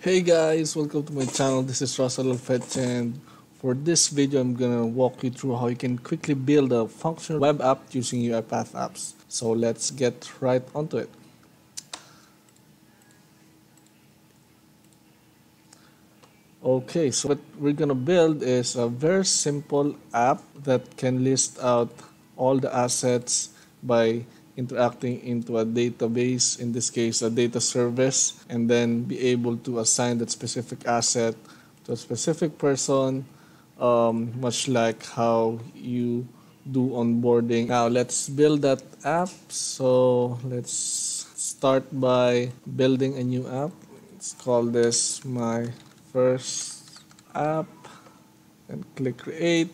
Hey guys, welcome to my channel. This is Russell Alfetch and for this video I'm gonna walk you through how you can quickly build a functional web app using UiPath apps. So let's get right onto it. Okay, so what we're gonna build is a very simple app that can list out all the assets by interacting into a database, in this case a data service, and then be able to assign that specific asset to a specific person, um, much like how you do onboarding. Now let's build that app. So let's start by building a new app. Let's call this my first app and click create.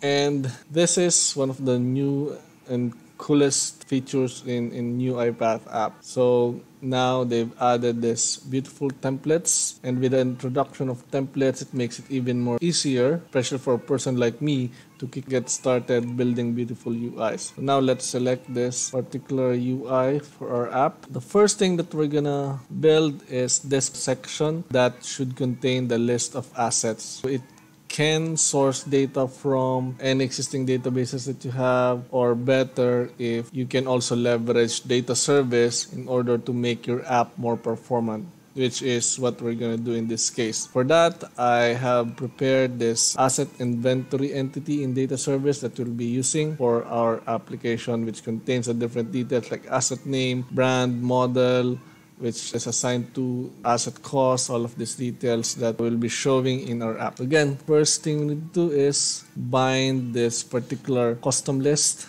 And this is one of the new and coolest features in, in new UiPath app. So now they've added this beautiful templates and with the introduction of templates it makes it even more easier, especially for a person like me to get started building beautiful UIs. Now let's select this particular UI for our app. The first thing that we're gonna build is this section that should contain the list of assets. So it can source data from any existing databases that you have or better if you can also leverage data service in order to make your app more performant which is what we're going to do in this case. For that, I have prepared this asset inventory entity in data service that we'll be using for our application which contains the different details like asset name, brand, model, which is assigned to asset cost, all of these details that we will be showing in our app. Again, first thing we need to do is bind this particular custom list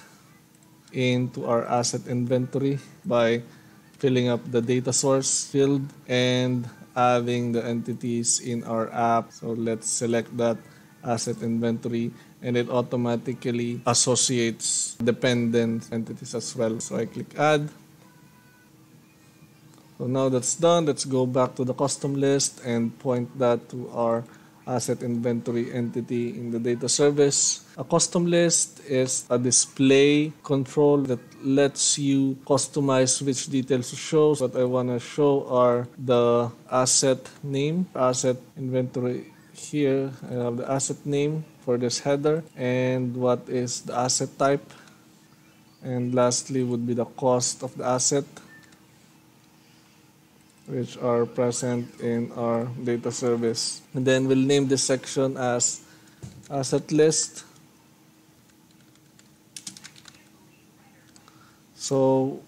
into our asset inventory by filling up the data source field and adding the entities in our app. So let's select that asset inventory and it automatically associates dependent entities as well. So I click add so now that's done, let's go back to the custom list and point that to our asset inventory entity in the data service. A custom list is a display control that lets you customize which details to show. So what I want to show are the asset name, asset inventory here. I have the asset name for this header and what is the asset type. And lastly would be the cost of the asset which are present in our data service. And then we'll name this section as asset list. So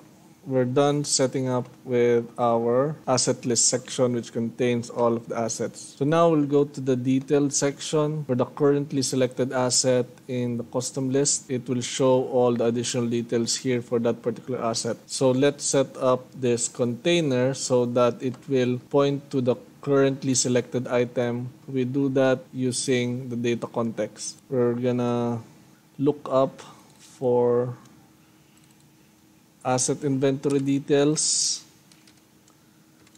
we're done setting up with our asset list section which contains all of the assets. So now we'll go to the detailed section for the currently selected asset in the custom list. It will show all the additional details here for that particular asset. So let's set up this container so that it will point to the currently selected item. We do that using the data context. We're gonna look up for asset inventory details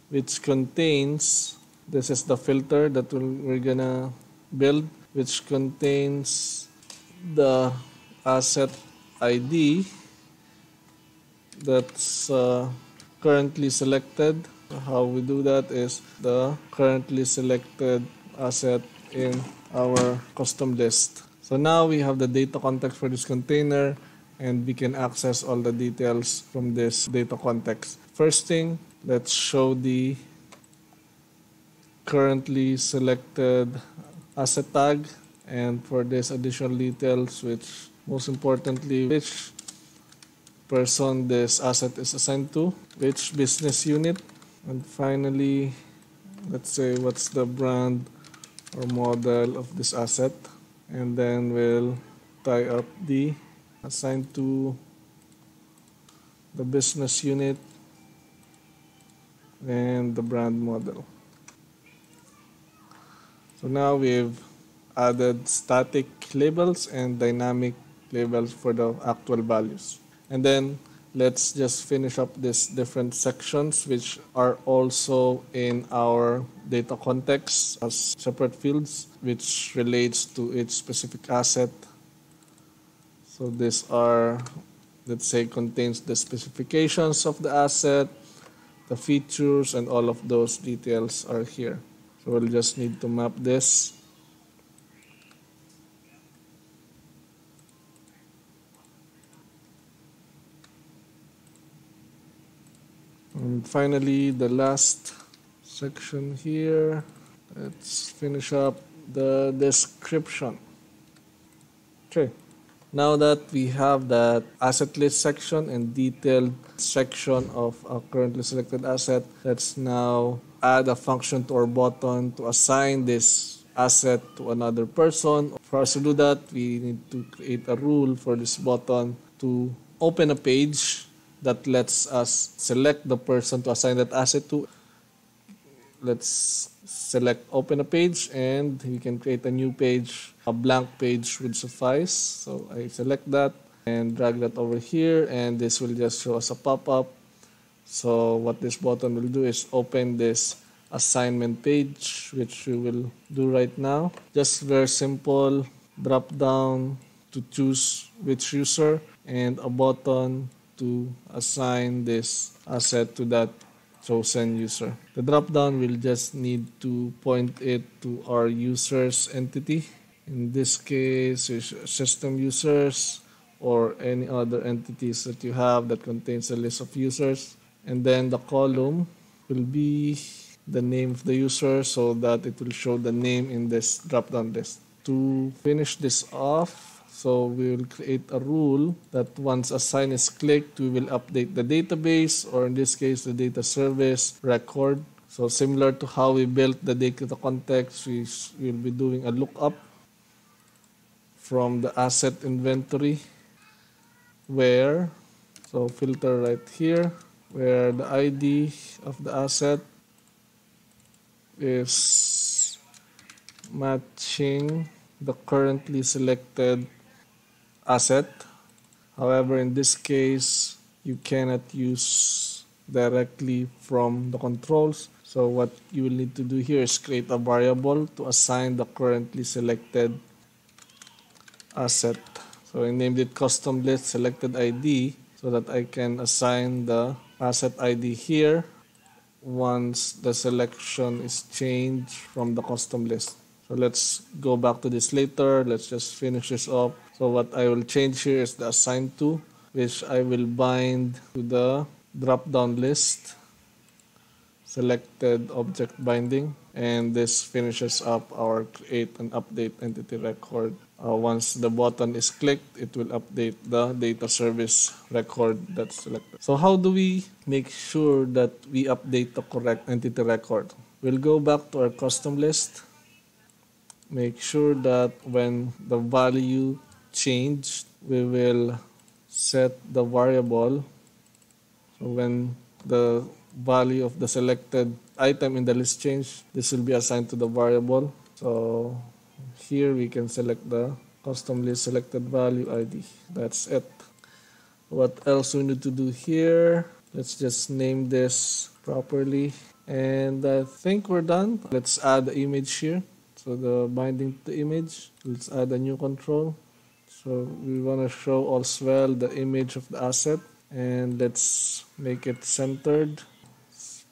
which contains this is the filter that we're gonna build which contains the asset ID that's uh, currently selected. How we do that is the currently selected asset in our custom list. So now we have the data context for this container and we can access all the details from this data context. First thing, let's show the currently selected asset tag. And for this additional details which most importantly which person this asset is assigned to, which business unit. And finally let's say what's the brand or model of this asset. And then we'll tie up the assigned to the business unit and the brand model. So now we've added static labels and dynamic labels for the actual values. And then let's just finish up these different sections which are also in our data context as separate fields which relates to each specific asset so these are, let's say, contains the specifications of the asset, the features and all of those details are here. So we'll just need to map this. And finally, the last section here. Let's finish up the description. Okay. Now that we have that asset list section and detailed section of a currently selected asset, let's now add a function to our button to assign this asset to another person. For us to do that, we need to create a rule for this button to open a page that lets us select the person to assign that asset to. Let's select open a page and we can create a new page. A blank page would suffice. So I select that and drag that over here and this will just show us a pop-up. So what this button will do is open this assignment page which we will do right now. Just very simple drop down to choose which user and a button to assign this asset to that chosen user. The drop down will just need to point it to our user's entity. In this case, system users or any other entities that you have that contains a list of users. And then the column will be the name of the user so that it will show the name in this drop-down list. To finish this off, so we will create a rule that once a sign is clicked, we will update the database or in this case, the data service record. So similar to how we built the data context, we will be doing a lookup from the asset inventory where, so filter right here, where the ID of the asset is matching the currently selected asset. However, in this case, you cannot use directly from the controls. So what you will need to do here is create a variable to assign the currently selected asset. So I named it custom list selected ID so that I can assign the asset ID here once the selection is changed from the custom list. So let's go back to this later. Let's just finish this up. So what I will change here is the assign to, which I will bind to the drop-down list, selected object binding, and this finishes up our create and update entity record. Uh, once the button is clicked, it will update the data service record that's selected. So how do we make sure that we update the correct entity record? We'll go back to our custom list make sure that when the value changed, we will set the variable. So when the value of the selected item in the list change, this will be assigned to the variable. So here we can select the custom list selected value ID. That's it. What else we need to do here? Let's just name this properly. And I think we're done. Let's add the image here. So the binding to the image, let's add a new control. So we want to show as well the image of the asset and let's make it centered.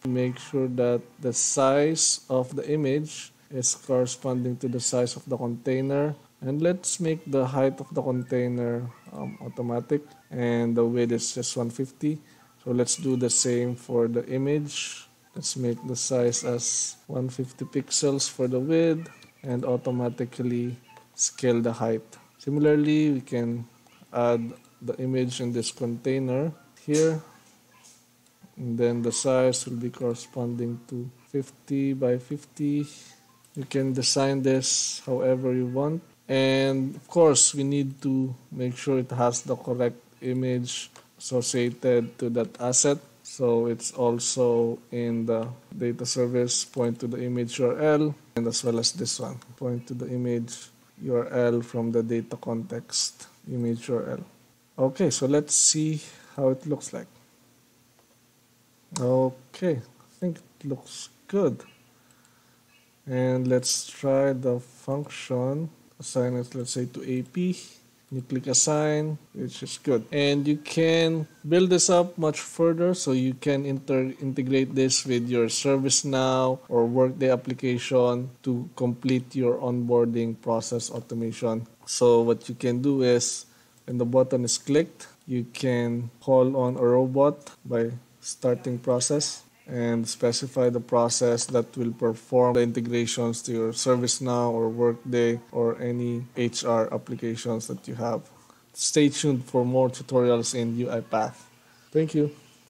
Make sure that the size of the image is corresponding to the size of the container and let's make the height of the container um, automatic and the width is just 150 so let's do the same for the image Let's make the size as 150 pixels for the width and automatically scale the height. Similarly, we can add the image in this container here. And then the size will be corresponding to 50 by 50. You can design this however you want. And of course, we need to make sure it has the correct image associated to that asset. So it's also in the data service point to the image URL and as well as this one point to the image URL from the data context image URL. Okay, so let's see how it looks like. Okay, I think it looks good. And let's try the function, assign it let's say to AP You click assign, which is good. And you can build this up much further so you can inter- integrate this with your ServiceNow or Workday application to complete your onboarding process automation. So what you can do is when the button is clicked, you can call on a robot by starting process and specify the process that will perform the integrations to your ServiceNow or Workday or any HR applications that you have. Stay tuned for more tutorials in UiPath. Thank you.